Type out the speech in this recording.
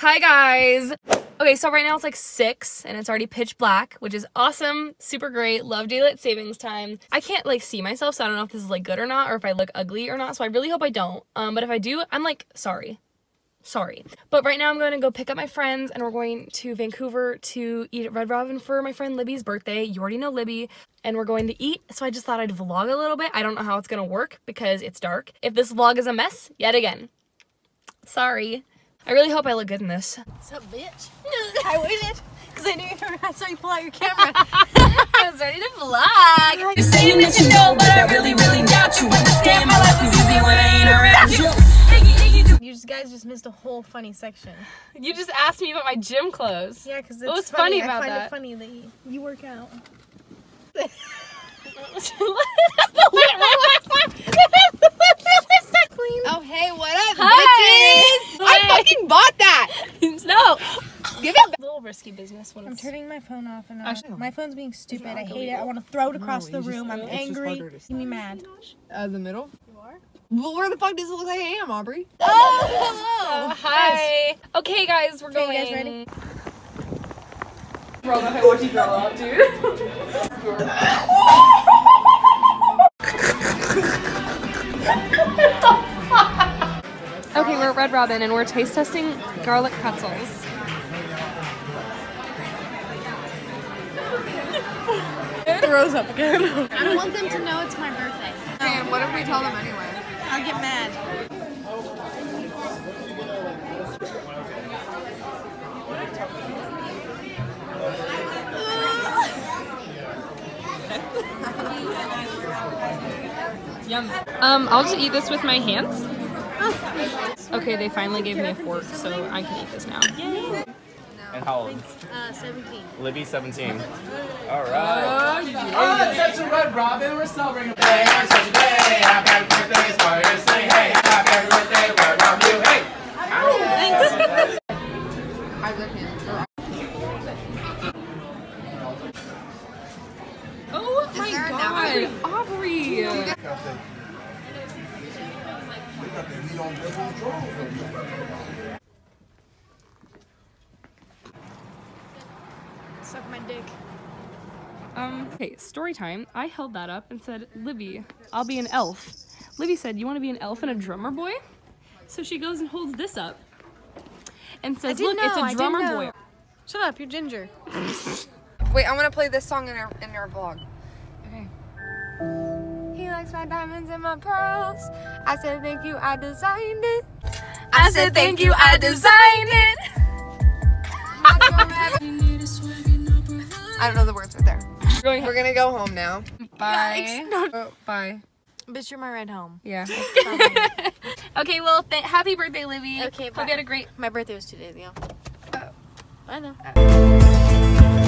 Hi guys. Okay, so right now it's like 6 and it's already pitch black, which is awesome, super great. Love daylight savings time. I can't like see myself, so I don't know if this is like good or not or if I look ugly or not. So I really hope I don't. Um but if I do, I'm like sorry. Sorry. But right now I'm going to go pick up my friends and we're going to Vancouver to eat at Red Robin for my friend Libby's birthday. You already know Libby. And we're going to eat. So I just thought I'd vlog a little bit. I don't know how it's going to work because it's dark. If this vlog is a mess, yet again. Sorry. I really hope I look good in this. What's up, bitch? I waited because I knew you were. I saw you pull out your camera. I was ready to vlog. You're saying that you know, but I really, really doubt you. Understand my life is easy when I ain't around you. Iggy, Iggy, you just guys just missed a whole funny section. You just asked me about my gym clothes. Yeah, because What was funny about I find that? it funny that you, you work out. Oh, hey, what up, Hi. bitches? I fucking bought that. no. Give it back. A little risky business when I'm it's turning my phone off and uh, Actually, my phone's being stupid. I hate it. I want to throw it across the it's just- room. I'm angry. harder to Make me mad. Uh, the middle? You are? Well, where the fuck does it look like I am, Aubri? Oh, hello, hi. Okay, guys, we're Okay, going. you guys ready? Roll up, I watch you grow up, dude. okay, we're at Red Robin and we're taste testing garlic pretzels. Throws up again. I want them to know it's my birthday. And what if we tell them anyway? I'll get mad. Um, I'll just eat this with my hands. Okay, they finally gave me a fork, so I can eat this now. And how old? Uh, 17. Libby, 17. All right. Oh, that's a red robin. We're celebrating a day. It's such a day. Happy birthday. It's why you say, hey, happy birthday. Red robin, you, hey. I live here. Oh my there a god, Aubri! Suck my dick. Um, okay, story time. I held that up and said, Libby, I'll be an elf. Libby said, You want to be an elf and a drummer boy? So she goes and holds this up and says, Look, it's know, I a didn't drummer boy. Shut up, you're ginger. Wait, I'm gonna play this song in our in our vlog. Okay. He likes my diamonds and my pearls. I said thank you, I designed it. I said thank you, I designed it. I don't know the words right there. Going We're gonna go home now. Bye. Oh, bye. Bitch, you're my ride home. Yeah. okay, well, th- happy birthday, Libby. Okay, Hope bye. you had a great My birthday was two days ago. Oh. I know. Uh.